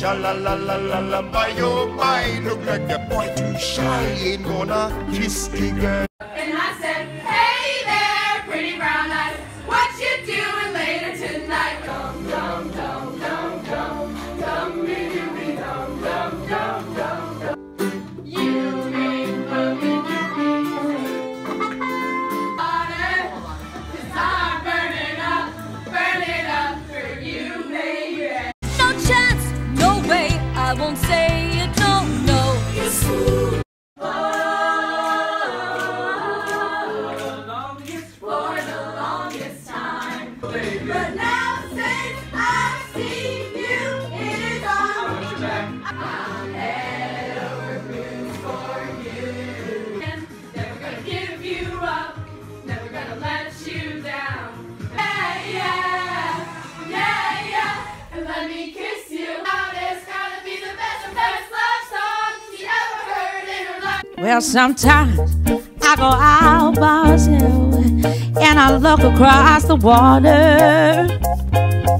Sha la la la la la, my oh my, look like the boy too shy, ain't gonna kiss the girl. I won't say the longest time. But now since I've seen you, it is. I'm head over heels for you. Never gonna give you up, never gonna let you down. Yeah, yeah, yeah, yeah. And let me kiss you. Well, sometimes I go out by myself and I look across the water.